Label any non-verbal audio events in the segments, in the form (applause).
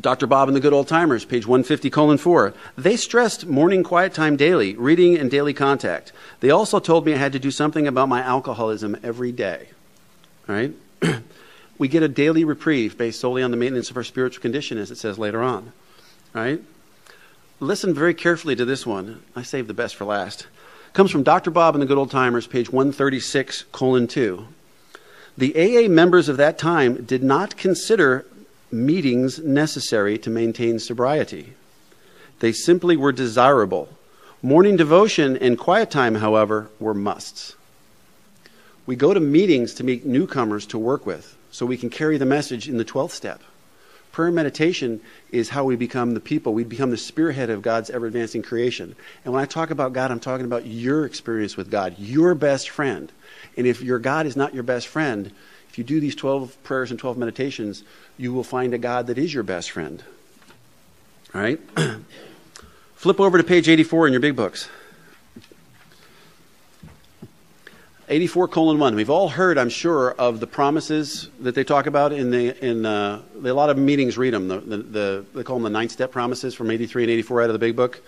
Dr. Bob and the Good Old Timers, page 150, colon 4. They stressed morning quiet time daily, reading and daily contact. They also told me I had to do something about my alcoholism every day. All right? (clears throat) we get a daily reprieve based solely on the maintenance of our spiritual condition, as it says later on. All right? Listen very carefully to this one. I saved the best for last. comes from Dr. Bob and the Good Old Timers, page 136, colon 2. The AA members of that time did not consider meetings necessary to maintain sobriety. They simply were desirable. Morning devotion and quiet time, however, were musts. We go to meetings to meet newcomers to work with so we can carry the message in the 12th step. Prayer meditation is how we become the people. We become the spearhead of God's ever advancing creation. And when I talk about God, I'm talking about your experience with God, your best friend. And if your God is not your best friend, if you do these 12 prayers and 12 meditations, you will find a God that is your best friend. All right? (clears throat) Flip over to page 84 in your big books. 84 colon 1. We've all heard, I'm sure, of the promises that they talk about in the, in uh, a lot of meetings read them. The, the, the, they call them the nine step promises from 83 and 84 out of the big book.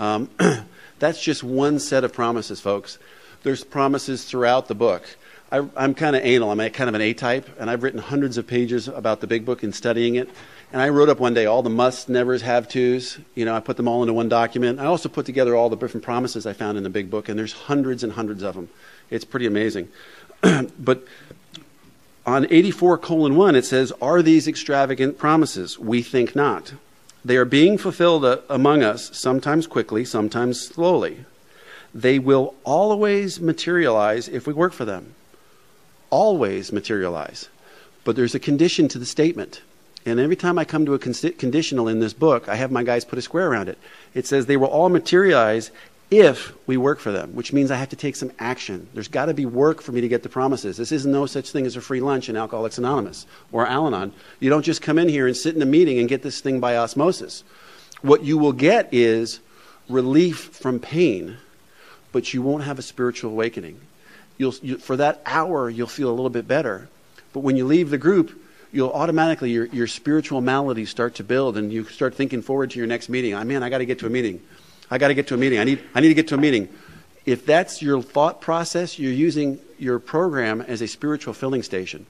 Um, (clears throat) that's just one set of promises, folks. There's promises throughout the book. I, am kind of anal. I'm kind of an A type, and I've written hundreds of pages about the big book and studying it. And I wrote up one day all the musts, nevers, have tos. You know, I put them all into one document. I also put together all the different promises I found in the big book, and there's hundreds and hundreds of them. It's pretty amazing. (clears throat) but on 84 colon 1, it says, Are these extravagant promises? We think not. They are being fulfilled uh, among us, sometimes quickly, sometimes slowly. They will always materialize if we work for them always materialize. But there's a condition to the statement. And every time I come to a conditional in this book, I have my guys put a square around it. It says they will all materialize if we work for them, which means I have to take some action. There's got to be work for me to get the promises. This is no such thing as a free lunch in Alcoholics Anonymous or Al Anon. You don't just come in here and sit in a meeting and get this thing by osmosis. What you will get is relief from pain, but you won't have a spiritual awakening you'll, you, for that hour, you'll feel a little bit better. But when you leave the group, you'll automatically, your, your spiritual maladies start to build and you start thinking forward to your next meeting. I man, I got to get to a meeting. I got to get to a meeting. I need, I need to get to a meeting. If that's your thought process, you're using your program as a spiritual filling station.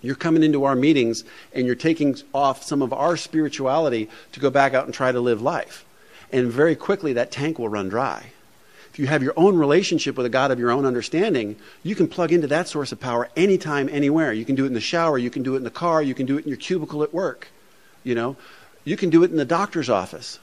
You're coming into our meetings and you're taking off some of our spirituality to go back out and try to live life. And very quickly, that tank will run dry you have your own relationship with a God of your own understanding, you can plug into that source of power anytime, anywhere. You can do it in the shower, you can do it in the car, you can do it in your cubicle at work. You know, you can do it in the doctor's office.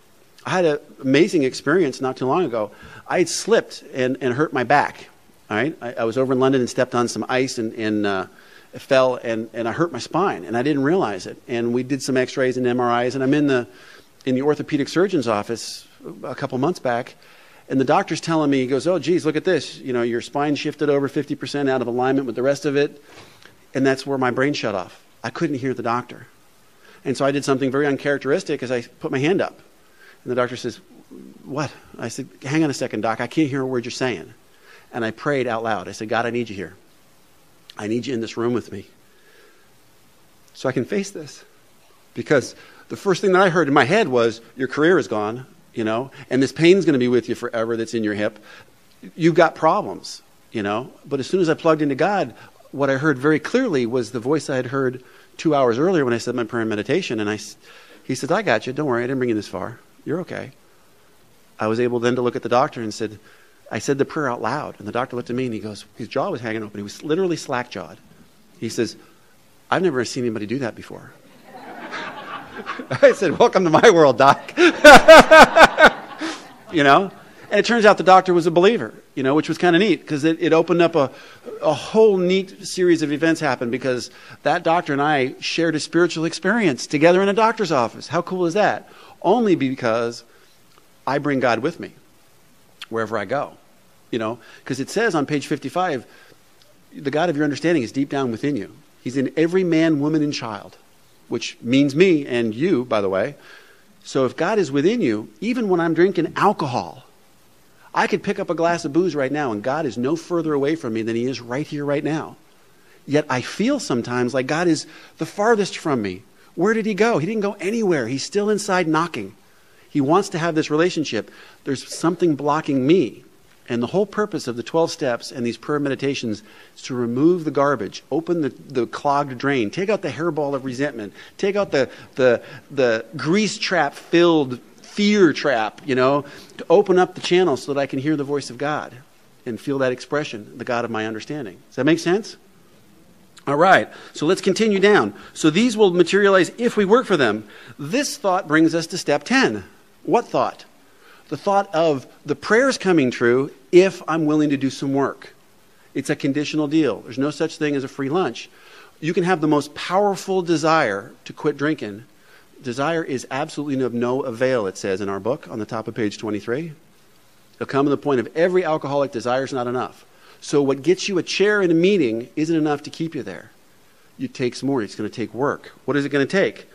I had an amazing experience not too long ago. I had slipped and, and hurt my back. All right, I, I was over in London and stepped on some ice and, and uh, fell and, and I hurt my spine and I didn't realize it. And we did some X-rays and MRIs and I'm in the in the orthopedic surgeon's office a couple months back and the doctor's telling me, he goes, oh, geez, look at this. You know, your spine shifted over 50% out of alignment with the rest of it. And that's where my brain shut off. I couldn't hear the doctor. And so I did something very uncharacteristic as I put my hand up. And the doctor says, what? I said, hang on a second, doc. I can't hear a word you're saying. And I prayed out loud. I said, God, I need you here. I need you in this room with me. So I can face this. Because the first thing that I heard in my head was, Your career is gone you know, and this pain's going to be with you forever that's in your hip. You've got problems, you know. But as soon as I plugged into God, what I heard very clearly was the voice I had heard two hours earlier when I said my prayer and meditation. And I, he said, I got you. Don't worry. I didn't bring you this far. You're okay. I was able then to look at the doctor and said, I said the prayer out loud. And the doctor looked at me and he goes, his jaw was hanging open. He was literally slack jawed. He says, I've never seen anybody do that before. (laughs) I said, Welcome to my world, Doc. (laughs) you know? And it turns out the doctor was a believer, you know, which was kind of neat because it, it opened up a, a whole neat series of events happened because that doctor and I shared a spiritual experience together in a doctor's office. How cool is that? Only because I bring God with me wherever I go, you know, because it says on page 55, the God of your understanding is deep down within you. He's in every man, woman, and child which means me and you, by the way. So if God is within you, even when I'm drinking alcohol, I could pick up a glass of booze right now, and God is no further away from me than He is right here, right now. Yet I feel sometimes like God is the farthest from me Where did he go? He didn't go anywhere. He's still inside knocking. He wants to have this relationship. There's something blocking me. And the whole purpose of the 12 steps and these prayer meditations is to remove the garbage, open the, the clogged drain, take out the hairball of resentment, take out the, the, the grease trap filled fear trap, you know, to open up the channel so that I can hear the voice of God and feel that expression, the God of my understanding. Does that make sense? All right, so let's continue down. So these will materialize if we work for them. This thought brings us to step 10. What thought? The thought of the prayers coming true if I'm willing to do some work. It's a conditional deal. There's no such thing as a free lunch. You can have the most powerful desire to quit drinking. Desire is absolutely of no avail, it says in our book on the top of page 23. It'll come to the point of every alcoholic desire is not enough. So, what gets you a chair in a meeting isn't enough to keep you there. It takes more. It's going to take work. What is it going to take?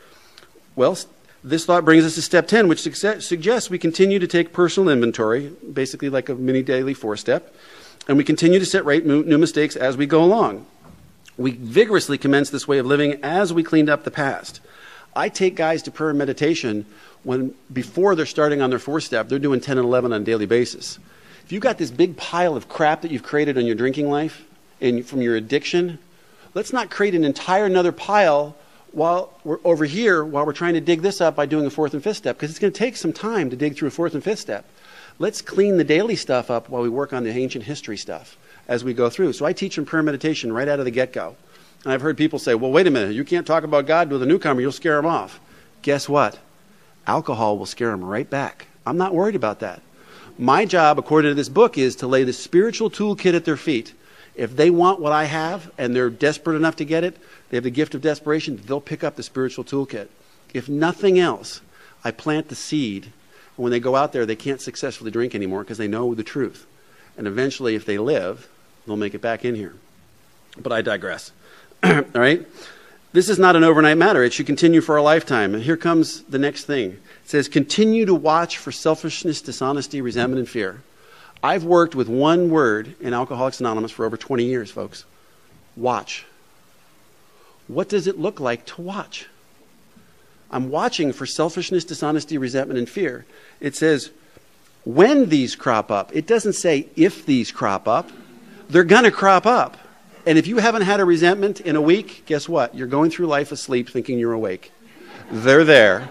Well, this thought brings us to step 10, which suggests we continue to take personal inventory, basically like a mini daily four step, and we continue to set right new mistakes as we go along. We vigorously commence this way of living as we cleaned up the past. I take guys to prayer and meditation when before they're starting on their four step, they're doing 10 and 11 on a daily basis. If you've got this big pile of crap that you've created on your drinking life and from your addiction, let's not create an entire another pile while we're over here while we're trying to dig this up by doing a fourth and fifth step because it's going to take some time to dig through a fourth and fifth step. Let's clean the daily stuff up while we work on the ancient history stuff as we go through. So I teach in prayer meditation right out of the get go. And I've heard people say, well, wait a minute, you can't talk about God with a newcomer, you'll scare them off. Guess what? Alcohol will scare them right back. I'm not worried about that. My job, according to this book, is to lay the spiritual toolkit at their feet. If they want what I have and they're desperate enough to get it, they have the gift of desperation, they'll pick up the spiritual toolkit. If nothing else, I plant the seed. And when they go out there, they can't successfully drink anymore because they know the truth. And eventually, if they live, they'll make it back in here. But I digress. (clears throat) All right? This is not an overnight matter. It should continue for a lifetime. And here comes the next thing it says, continue to watch for selfishness, dishonesty, resentment, and fear. I've worked with one word in Alcoholics Anonymous for over 20 years, folks. Watch. What does it look like to watch? I'm watching for selfishness, dishonesty, resentment, and fear. It says, when these crop up. It doesn't say if these crop up. They're going to crop up. And if you haven't had a resentment in a week, guess what? You're going through life asleep thinking you're awake. They're there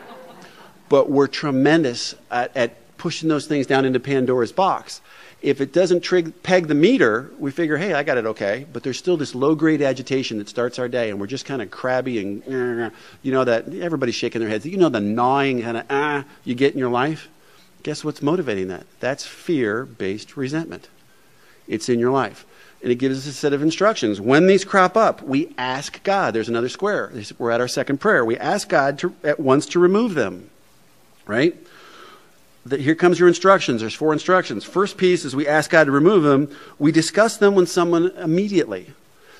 but we're tremendous at, at pushing those things down into Pandora's box. If it doesn't trig- peg the meter, we figure, hey, I got it okay. But there's still this low grade agitation that starts our day, and we're just kind of crabby and, you know, that everybody's shaking their heads. You know, the gnawing kind of ah you get in your life? Guess what's motivating that? That's fear based resentment. It's in your life. And it gives us a set of instructions. When these crop up, we ask God. There's another square. We're at our second prayer. We ask God to, at once to remove them right? Here comes your instructions. There's four instructions. First piece is we ask God to remove them. We discuss them with someone immediately.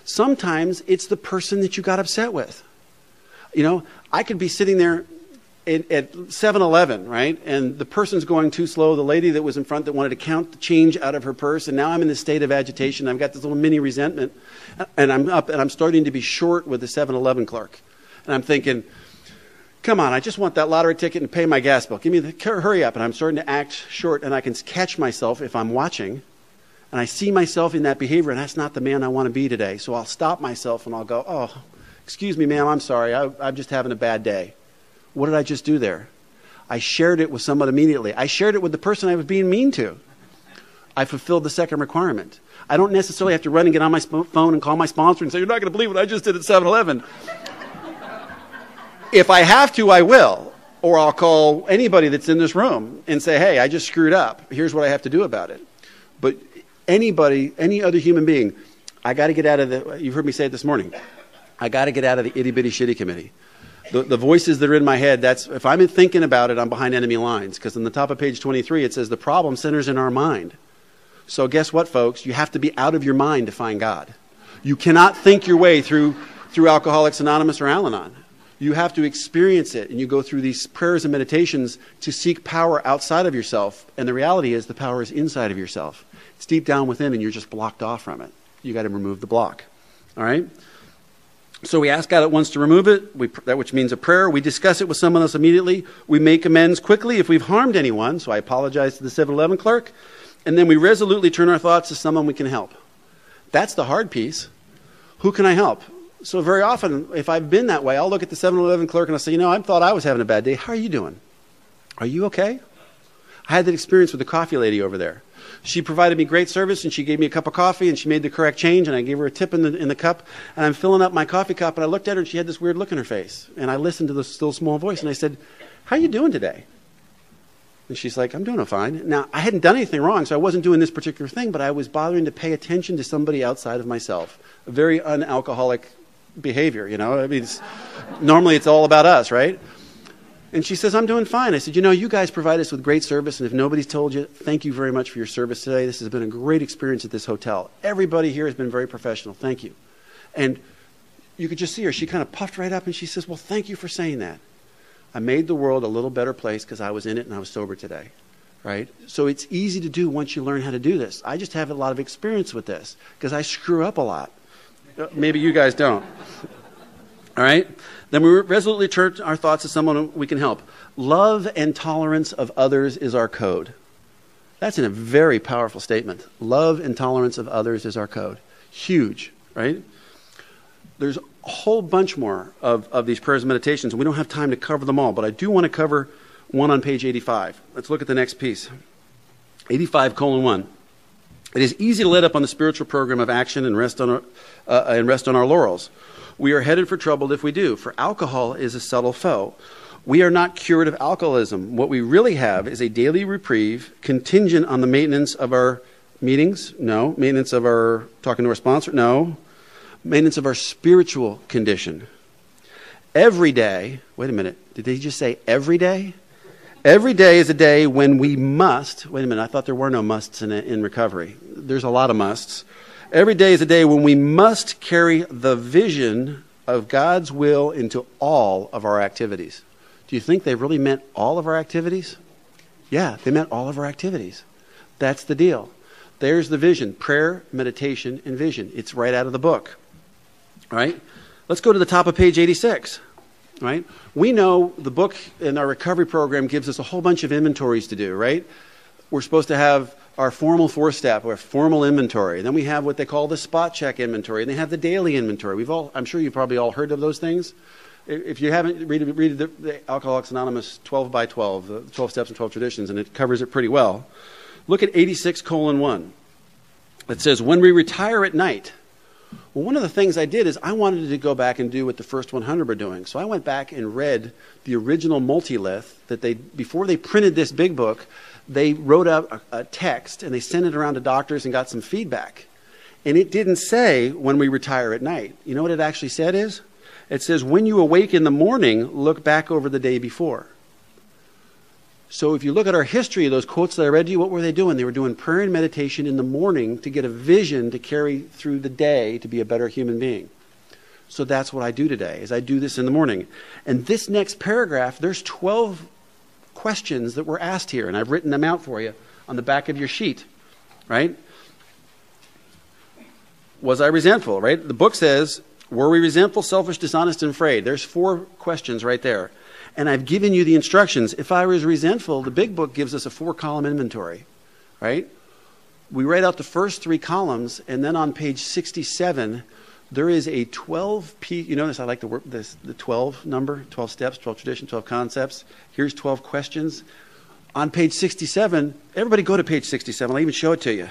Sometimes it's the person that you got upset with. You know, I could be sitting there at 7 Eleven, right? And the person's going too slow. The lady that was in front that wanted to count the change out of her purse. And now I'm in this state of agitation. I've got this little mini resentment. And I'm up and I'm starting to be short with the 7 Eleven clerk. And I'm thinking, Come on, I just want that lottery ticket and pay my gas bill. Give me the hurry up. And I'm starting to act short, and I can catch myself if I'm watching, and I see myself in that behavior, and that's not the man I want to be today. So I'll stop myself and I'll go, Oh, excuse me, ma'am, I'm sorry. I, I'm just having a bad day. What did I just do there? I shared it with someone immediately. I shared it with the person I was being mean to. I fulfilled the second requirement. I don't necessarily have to run and get on my phone and call my sponsor and say, You're not going to believe what I just did at 7 Eleven. If I have to, I will. Or I'll call anybody that's in this room and say, hey, I just screwed up. Here's what I have to do about it. But anybody, any other human being, I got to get out of the, you've heard me say it this morning, I got to get out of the itty bitty shitty committee. The, the voices that are in my head, that's, if I'm thinking about it, I'm behind enemy lines. Because on the top of page 23, it says the problem centers in our mind. So guess what, folks? You have to be out of your mind to find God. You cannot think your way through, through Alcoholics Anonymous or Al Anon you have to experience it and you go through these prayers and meditations to seek power outside of yourself and the reality is the power is inside of yourself it's deep down within and you're just blocked off from it you got to remove the block all right So we ask God at once to remove it, we, that which means a prayer. We discuss it with someone else immediately. We make amends quickly if we've harmed anyone. So I apologize to the 7 Eleven clerk. And then we resolutely turn our thoughts to someone we can help. That's the hard piece. Who can I help? So very often, if I've been that way, I'll look at the 7 Eleven clerk and I'll say, You know, I thought I was having a bad day. How are you doing? Are you okay? I had that experience with the coffee lady over there. She provided me great service and she gave me a cup of coffee and she made the correct change and I gave her a tip in the, in the cup and I'm filling up my coffee cup and I looked at her and she had this weird look in her face and I listened to the still small voice and I said, how are you doing today? And she's like, I'm doing fine. Now, I hadn't done anything wrong, so I wasn't doing this particular thing, but I was bothering to pay attention to somebody outside of myself. A very unalcoholic behavior, you know? I mean, it's, normally it's all about us, right? And she says, I'm doing fine. I said, You know, you guys provide us with great service, and if nobody's told you, thank you very much for your service today. This has been a great experience at this hotel. Everybody here has been very professional. Thank you. And you could just see her. She kind of puffed right up and she says, Well, thank you for saying that. I made the world a little better place because I was in it and I was sober today. Right? So it's easy to do once you learn how to do this. I just have a lot of experience with this because I screw up a lot. Uh, maybe you guys don't. All right? Then we resolutely turn our thoughts to someone we can help. Love and tolerance of others is our code. That's a very powerful statement. Love and tolerance of others is our code. Huge, right? There's a whole bunch more of, of these prayers and meditations, we don't have time to cover them all, but I do want to cover one on page 85. Let's look at the next piece 85 colon 1. It is easy to let up on the spiritual program of action and rest on our, uh, and rest on our laurels. We are headed for trouble if we do, for alcohol is a subtle foe. We are not cured of alcoholism. What we really have is a daily reprieve contingent on the maintenance of our meetings? No. Maintenance of our talking to our sponsor? No. Maintenance of our spiritual condition. Every day, wait a minute, did they just say every day? Every day is a day when we must, wait a minute, I thought there were no musts in, in recovery. There's a lot of musts. Every day is a day when we must carry the vision of God's will into all of our activities. Do you think they really meant all of our activities? Yeah, they meant all of our activities. That's the deal. There's the vision prayer, meditation, and vision. It's right out of the book. All right? Let's go to the top of page 86. Right? We know the book in our recovery program gives us a whole bunch of inventories to do, right? We're supposed to have our formal four step our formal inventory. Then we have what they call the spot check inventory, and they have the daily inventory. We've all, I'm sure you've probably all heard of those things. If you haven't, read, read the, the Alcoholics Anonymous 12 by 12, the 12 steps and 12 traditions, and it covers it pretty well. Look at 86 colon 1. It says, when we retire at night, well, one of the things I did is I wanted to go back and do what the first 100 were doing. So I went back and read the original multilith that they, before they printed this big book, they wrote out a, a text and they sent it around to doctors and got some feedback. And it didn't say when we retire at night. You know what it actually said is? It says, when you awake in the morning, look back over the day before. So if you look at our history those quotes that I read to you, what were they doing? They were doing prayer and meditation in the morning to get a vision to carry through the day to be a better human being. So that's what I do today, is I do this in the morning. And this next paragraph, there's 12 questions that were asked here, and I've written them out for you on the back of your sheet, right? Was I resentful, right? The book says, were we resentful, selfish, dishonest, and afraid? There's four questions right there. And I've given you the instructions. If I was resentful, the big book gives us a four column inventory, right? We write out the first three columns, and then on page 67, there is a 12 p you notice i like the work this the 12 number 12 steps 12 traditions 12 concepts. Here's 12 questions. On page 67 everybody go to page 67 i'll even show it to you.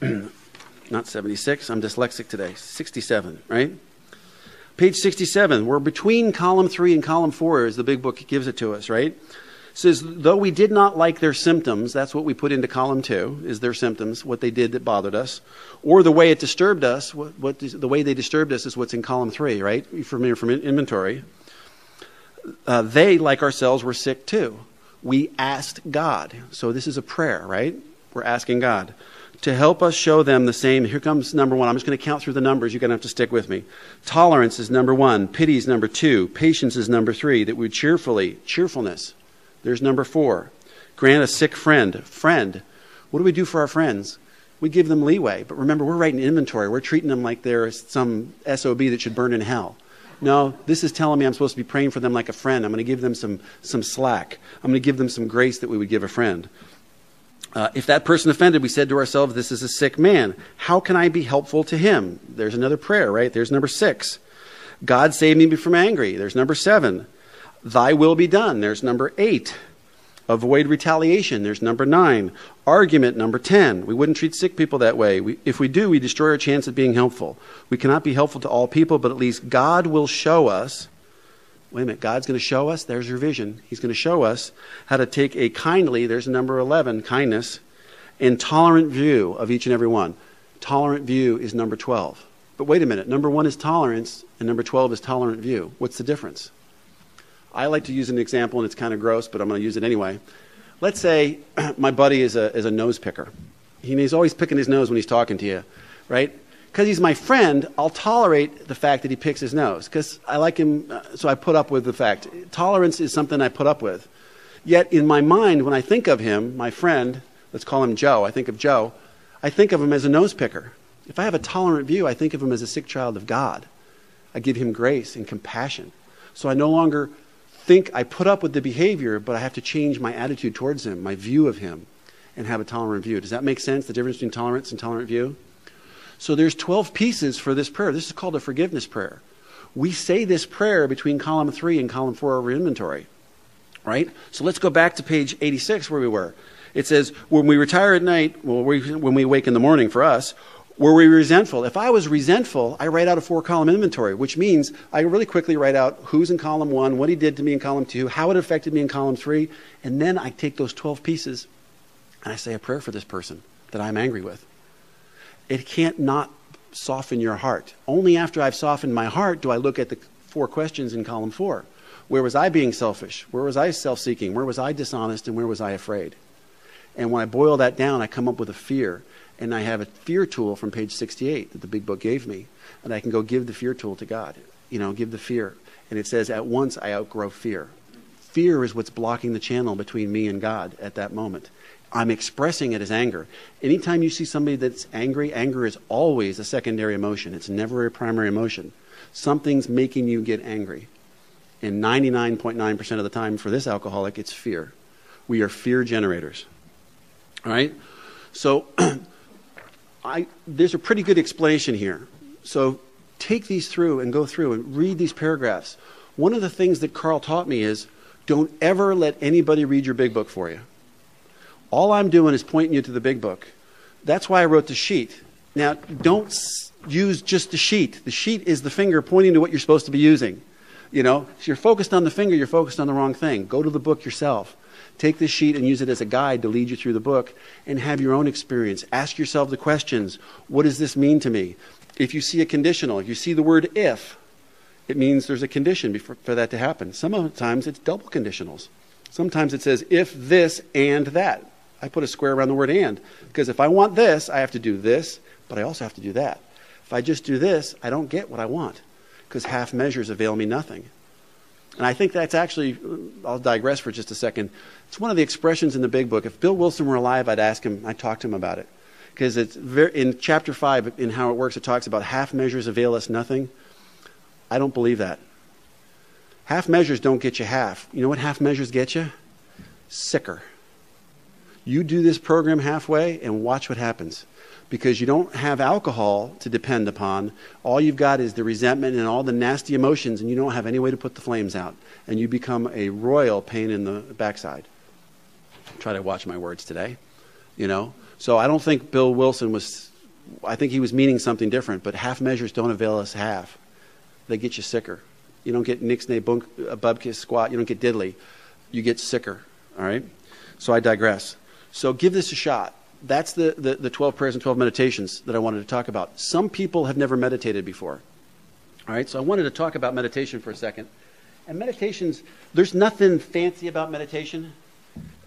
(clears throat) Not 76 i'm dyslexic today. 67 right page 67 we're between column 3 and column 4 as the big book gives it to us right says, though we did not like their symptoms, that's what we put into column two, is their symptoms, what they did that bothered us, or the way it disturbed us, what, the way they disturbed us is what's in column three, right? From, from inventory. Uh, they, like ourselves, were sick too. We asked God. So this is a prayer, right? We're asking God to help us show them the same. Here comes number one. I'm just going to count through the numbers. You're going to have to stick with me. Tolerance is number one. Pity is number two. Patience is number three. That we cheerfully, cheerfulness, there's number four. Grant a sick friend. Friend. What do we do for our friends? we give them leeway. But remember, we're writing inventory. We're treating them like they're some SOB that should burn in hell. No, this is telling me I'm supposed to be praying for them like a friend. I'm going to give them some, some slack. I'm going to give them some grace that we would give a friend. Uh, if that person offended, we said to ourselves, This is a sick man. How can I be helpful to him? There's another prayer, right? There's number six. God save me from angry. There's number seven. Thy will be done. There's number eight. Avoid retaliation. There's number nine. Argument, number 10. We wouldn't treat sick people that way. We, if we do, we destroy our chance of being helpful. We cannot be helpful to all people, but at least God will show us. Wait a minute, God's going to show us. There's your vision. He's going to show us how to take a kindly, there's number 11, kindness, and tolerant view of each and every one. Tolerant view is number 12. But wait a minute, number one is tolerance, and number 12 is tolerant view. What's the difference? I like to use an example, and it's kind of gross, but I'm going to use it anyway. Let's say (clears throat) my buddy is a, is a nose picker. He, he's always picking his nose when he's talking to you, right? Because he's my friend, I'll tolerate the fact that he picks his nose because I like him, uh, so I put up with the fact. Tolerance is something I put up with. Yet in my mind, when I think of him, my friend, let's call him Joe, I think of Joe, I think of him as a nose picker. If I have a tolerant view, I think of him as a sick child of God. I give him grace and compassion. So I no longer think I put up with the behavior, but I have to change my attitude towards him, my view of him, and have a tolerant view. Does that make sense? The difference between tolerance and tolerant view? So there's 12 pieces for this prayer. This is called a forgiveness prayer. We say this prayer between column 3 and column 4 of our inventory. Right? So let's go back to page 86 where we were. It says, when we retire at night, well, when we wake in the morning for us, were we resentful? If I was resentful, I write out a four column inventory, which means I really quickly write out who's in column one, what he did to me in column two, how it affected me in column three, and then I take those 12 pieces and I say a prayer for this person that I'm angry with. It can't not soften your heart. Only after I've softened my heart do I look at the four questions in column four. Where was I being selfish? Where was I self seeking? Where was I dishonest? And where was I afraid? And when I boil that down, I come up with a fear. And I have a fear tool from page 68 that the big book gave me. And I can go give the fear tool to God. You know, give the fear. And it says, at once I outgrow fear. Fear is what's blocking the channel between me and God at that moment. I'm expressing it as anger. Anytime you see somebody that's angry, anger is always a secondary emotion. It's never a primary emotion. Something's making you get angry. And 99.9% of the time for this alcoholic, it's fear. We are fear generators. All right? So (clears throat) I, there's a pretty good explanation here. So take these through and go through and read these paragraphs. One of the things that Carl taught me is don't ever let anybody read your big book for you. All I'm doing is pointing you to the big book. That's why I wrote the sheet. Now, don't use just the sheet. The sheet is the finger pointing to what you're supposed to be using. You know, if you're focused on the finger, you're focused on the wrong thing. Go to the book yourself. Take this sheet and use it as a guide to lead you through the book and have your own experience. Ask yourself the questions What does this mean to me? If you see a conditional, if you see the word if, it means there's a condition for, for that to happen. Sometimes it's double conditionals. Sometimes it says if this and that. I put a square around the word and because if I want this, I have to do this, but I also have to do that. If I just do this, I don't get what I want because half measures avail me nothing. And I think that's actually, I'll digress for just a second. It's one of the expressions in the big book. If Bill Wilson were alive, I'd ask him, I'd talk to him about it. Because it's very, in chapter 5, in how it works, it talks about half measures avail us nothing. I don't believe that. Half measures don't get you half. You know what half measures get you? Sicker. You do this program halfway and watch what happens because you don't have alcohol to depend upon. All you've got is the resentment and all the nasty emotions, and you don't have any way to put the flames out. And you become a royal pain in the backside. Try to watch my words today, you know. So I don't think Bill Wilson was. I think he was meaning something different. But half measures don't avail us half. They get you sicker. You don't get nixnay bunk, uh, a bubkiss squat. You don't get diddly. You get sicker. All right. So I digress. So give this a shot that's the, the, the 12 prayers and 12 meditations that I wanted to talk about. Some people have never meditated before. All right, so I wanted to talk about meditation for a second. And meditations, there's nothing fancy about meditation.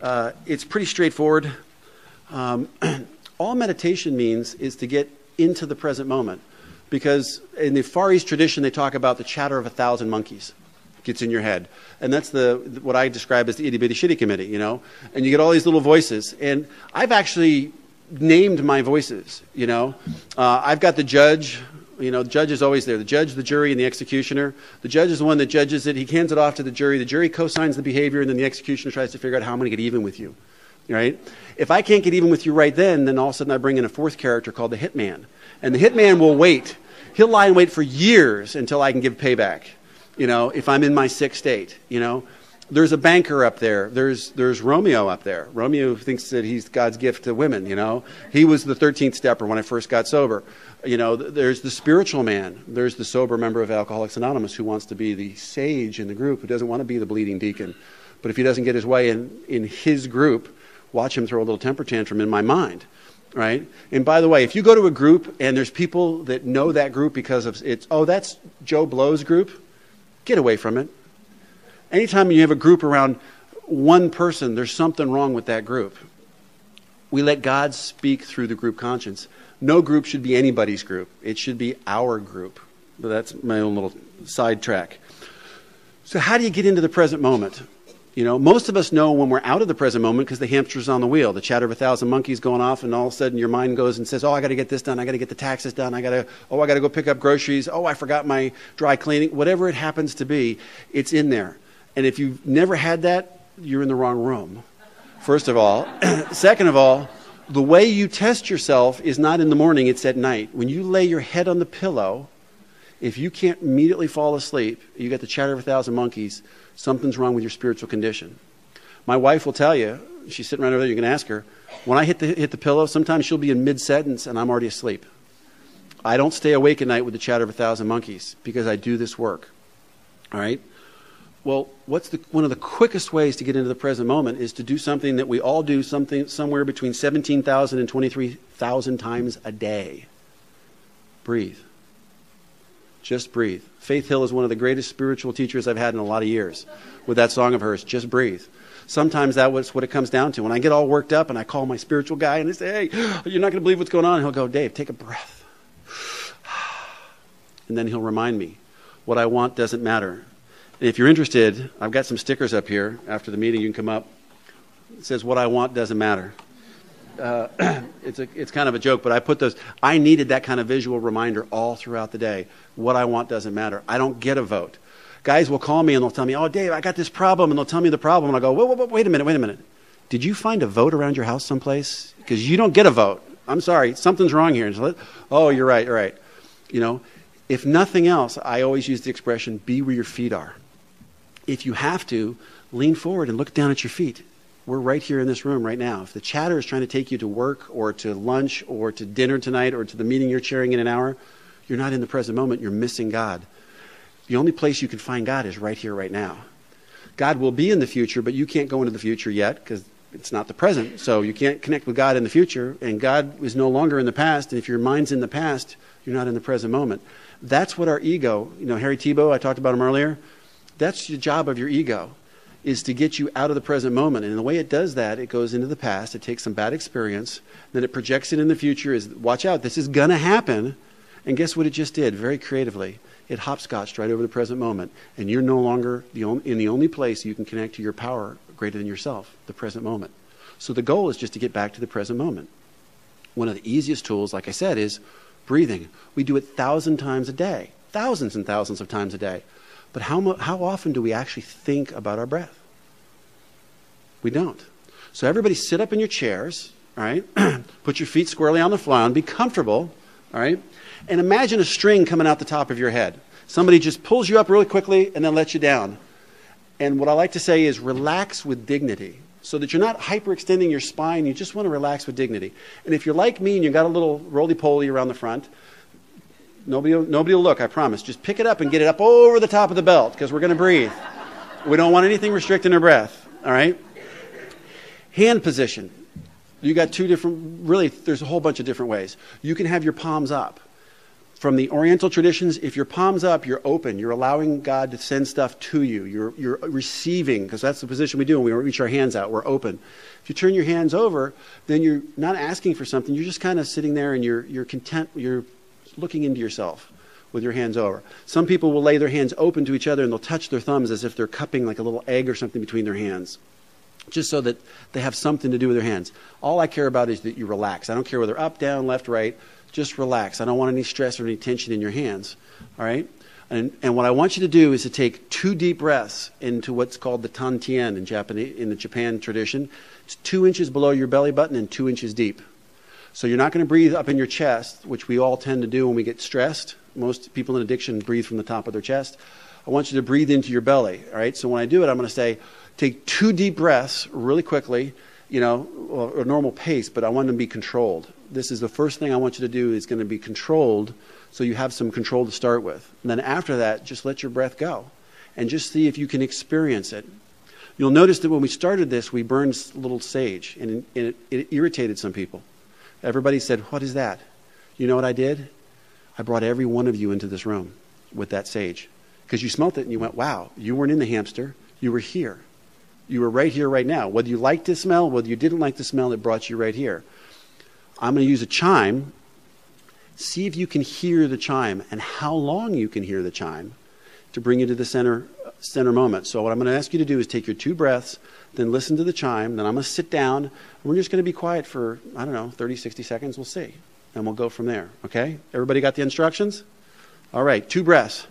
Uh, it's pretty straightforward. Um, (clears throat) all meditation means is to get into the present moment. Because in the Far East tradition, they talk about the chatter of a thousand monkeys gets in your head. And that's the what I describe as the itty bitty shitty committee, you know. And you get all these little voices. And I've actually named my voices. You know, uh, I've got the judge. You know, the judge is always there. The judge, the jury, and the executioner. The judge is the one that judges it. He hands it off to the jury. The jury co-signs the behavior, and then the executioner tries to figure out how I'm going to get even with you. Right? If I can't get even with you right then, then all of a sudden I bring in a fourth character called the hitman, and the hitman will wait. He'll lie in wait for years until I can give payback. You know, if I'm in my sixth state. You know, there's a banker up there. There's, there's Romeo up there. Romeo thinks that he's God's gift to women, you know. He was the 13th stepper when I first got sober. You know, there's the spiritual man. There's the sober member of Alcoholics Anonymous who wants to be the sage in the group, who doesn't want to be the bleeding deacon. But if he doesn't get his way in, in his group, watch him throw a little temper tantrum in my mind. Right? And by the way, if you go to a group and there's people that know that group because of it's, oh, that's Joe Blow's group, get away from it Anytime you have a group around one person, there's something wrong with that group. We let God speak through the group conscience. No group should be anybody's group, it should be our group. But that's my own little sidetrack. So, how do you get into the present moment? You know, most of us know when we're out of the present moment because the hamster's on the wheel, the chatter of a thousand monkeys going off, and all of a sudden your mind goes and says, "Oh, I got to get this done. I got to get the taxes done. I got to. Oh, I got to go pick up groceries. Oh, I forgot my dry cleaning. Whatever it happens to be, it's in there. And if you've never had that, you're in the wrong room, first of all. (clears throat) Second of all, the way you test yourself is not in the morning, it's at night. When you lay your head on the pillow, if you can't immediately fall asleep, you get the chatter of a thousand monkeys, something's wrong with your spiritual condition. My wife will tell you, she's sitting right over there, you can ask her, when I hit the, hit the pillow, sometimes she'll be in mid sentence and I'm already asleep. I don't stay awake at night with the chatter of a thousand monkeys because I do this work. All right? Well, what's the, one of the quickest ways to get into the present moment is to do something that we all do something somewhere between 17,000 and 23,000 times a day. Breathe. Just breathe. Faith Hill is one of the greatest spiritual teachers I've had in a lot of years with that song of hers, Just Breathe. Sometimes that's what it comes down to. When I get all worked up and I call my spiritual guy and I say, hey, you're not going to believe what's going on, he'll go, Dave, take a breath. (sighs) And then he'll remind me, what I want doesn't matter. If you're interested, I've got some stickers up here. After the meeting, you can come up. It says, What I want doesn't matter. Uh, (clears throat) it's, a, it's kind of a joke, but I put those. I needed that kind of visual reminder all throughout the day. What I want doesn't matter. I don't get a vote. Guys will call me and they'll tell me, Oh, Dave, I got this problem. And they'll tell me the problem. And I'll go, wait, wait, wait a minute, wait a minute. Did you find a vote around your house someplace? Because you don't get a vote. I'm sorry, something's wrong here. So, oh, you're right, you're right. You know, if nothing else, I always use the expression, be where your feet are if you have to, lean forward and look down at your feet. We're right here in this room right now. If the chatter is trying to take you to work or to lunch or to dinner tonight or to the meeting you're chairing in an hour, you're not in the present moment. You're missing God. The only place you can find God is right here, right now. God will be in the future, but you can't go into the future yet because it's not the present. So you can't connect with God in the future, and God is no longer in the past. And if your mind's in the past, you're not in the present moment. That's what our ego, you know, Harry Tebow, I talked about him earlier. That's the job of your ego, is to get you out of the present moment. And the way it does that, it goes into the past, it takes some bad experience, then it projects it in the future is watch out, this is going to happen. And guess what it just did very creatively? It hopscotched right over the present moment. And you're no longer the in the only place you can connect to your power greater than yourself, the present moment. So the goal is just to get back to the present moment. One of the easiest tools, like I said, is breathing. We do it thousand times a day, thousands and thousands of times a day. But how, how often do we actually think about our breath? We don't. So everybody sit up in your chairs, all right? (clears throat) Put your feet squarely on the floor and be comfortable, all right? And imagine a string coming out the top of your head. Somebody just pulls you up really quickly and then lets you down. And what I like to say is relax with dignity so that you're not hyperextending your spine. You just want to relax with dignity. And if you're like me and you've got a little roly poly around the front, Nobody, nobody will look, I promise. Just pick it up and get it up over the top of the belt because we're going to breathe. We don't want anything restricting our breath, all right? Hand position. You got two different, really, there's a whole bunch of different ways. You can have your palms up. From the Oriental traditions, if your palms up, you're open. You're allowing God to send stuff to you. You're, you're receiving, because that's the position we do when we reach our hands out. We're open. If you turn your hands over, then you're not asking for something. You're just kind of sitting there and you're, you're content. You're looking into yourself with your hands over. Some people will lay their hands open to each other and they'll touch their thumbs as if they're cupping like a little egg or something between their hands. Just so that they have something to do with their hands. All I care about is that you relax. I don't care whether up, down, left, right. Just relax. I don't want any stress or any tension in your hands. All right? And, and what I want you to do is to take two deep breaths into what's called the tantien in, Japanese, in the Japan tradition. It's two inches below your belly button and two inches deep. So you're not going to breathe up in your chest, which we all tend to do when we get stressed. Most people in addiction breathe from the top of their chest. I want you to breathe into your belly. All right. So when I do it, I'm going to say, take two deep breaths really quickly, you know, a normal pace, but I want them to be controlled. This is the first thing I want you to do is going to be controlled so you have some control to start with. And then after that, just let your breath go and just see if you can experience it. You'll notice that when we started this, we burned a little sage, and it, it irritated some people. Everybody said, What is that? You know what I did? I brought every one of you into this room with that sage because you smelt it and you went, Wow, you weren't in the hamster, you were here. You were right here, right now. Whether you liked the smell, whether you didn't like the smell, it brought you right here. I'm going to use a chime See if you can hear the chime and how long you can hear the chime to bring you to the center, center moment. So, what I'm going to ask you to do is take your two breaths, then listen to the chime. Then I'm going to sit down. And we're just going to be quiet for, I don't know, 30, 60 seconds. We'll see. And we'll go from there. Okay? Everybody got the instructions? All right, two breaths.